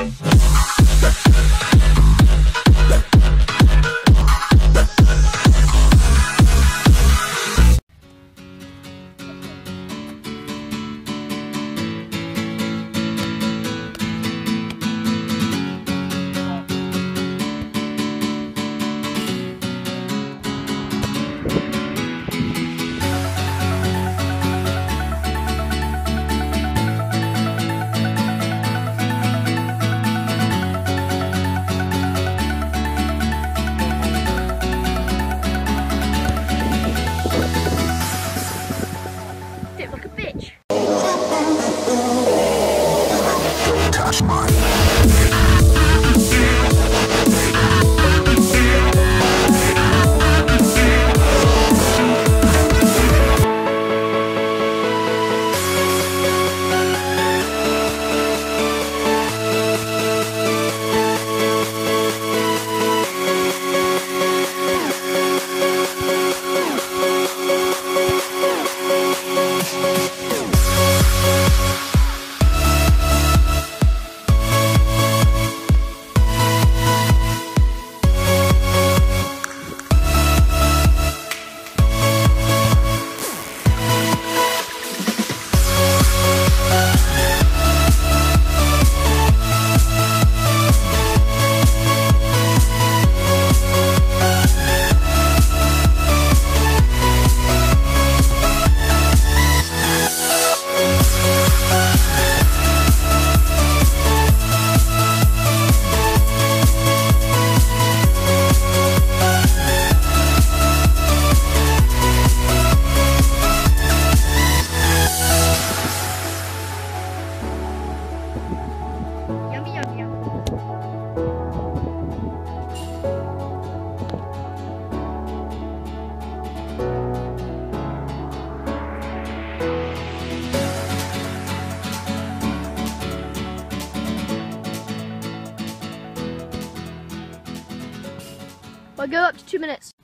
Bitch. Touch mine. We'll go up to two minutes.